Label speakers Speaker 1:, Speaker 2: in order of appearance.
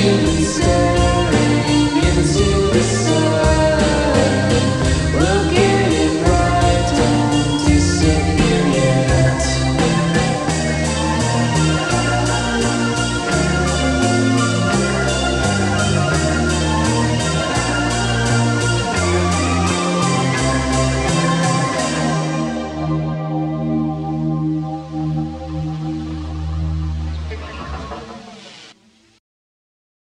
Speaker 1: Please